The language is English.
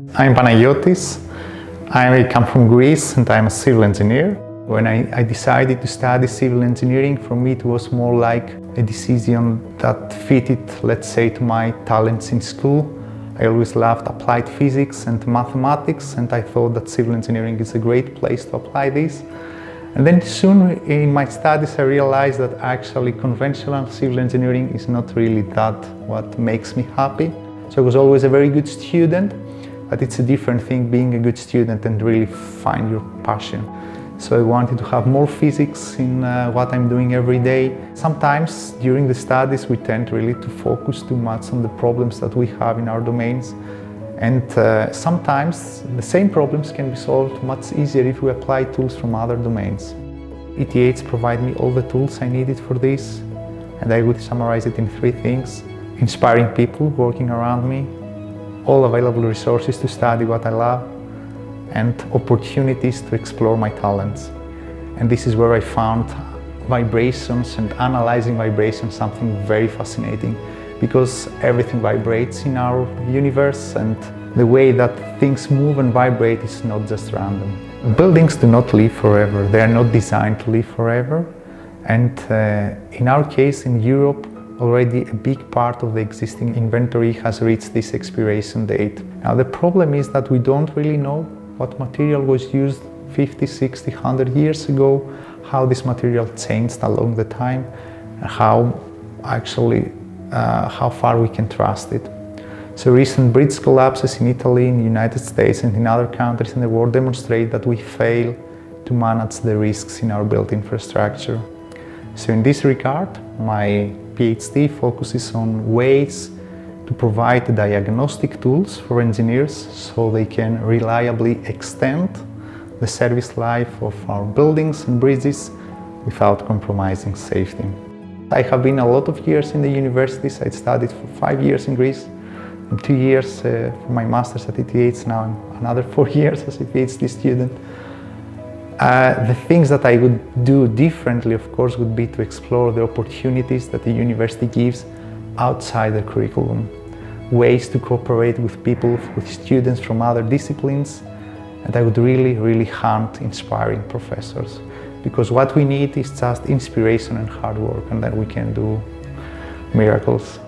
I'm Panagiotis. I come from Greece and I'm a civil engineer. When I, I, decided to study civil engineering, for me it was more like a decision that fitted, let's say, to my talents in school. I always loved applied physics and mathematics and I thought that civil engineering is a great place to apply this. And then soon in my studies I realized that actually conventional civil engineering is not really that what makes me happy. So I was always a very good student, but it's a different thing being a good student and really find your passion. So I wanted to have more physics in uh, what I'm doing every day. Sometimes during the studies we tend really to focus too much on the problems that we have in our domains and uh, sometimes the same problems can be solved much easier if we apply tools from other domains. ETH provide me all the tools I needed for this and I would summarize it in three things. Inspiring people working around me, all available resources to study what I love, and opportunities to explore my talents. And this is where I found vibrations and analyzing vibrations something very fascinating because everything vibrates in our universe and the way that things move and vibrate is not just random. Buildings do not live forever, they are not designed to live forever and uh, in our case in Europe already a big part of the existing inventory has reached this expiration date. Now the problem is that we don't really know what material was used 50, 60, 100 years ago, how this material changed along the time, and how actually uh, how far we can trust it. So recent bridge collapses in Italy, in the United States and in other countries in the world demonstrate that we fail to manage the risks in our built infrastructure. So in this regard, my PhD focuses on ways to provide diagnostic tools for engineers so they can reliably extend the service life of our buildings and bridges without compromising safety. I have been a lot of years in the universities. I studied for five years in Greece and two years uh, for my master's at ETH. Now I'm another four years as a PhD student. Uh, the things that I would do differently, of course, would be to explore the opportunities that the university gives outside the curriculum. Ways to cooperate with people, with students from other disciplines. And I would really, really hunt inspiring professors because what we need is just inspiration and hard work and then we can do miracles.